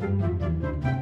Música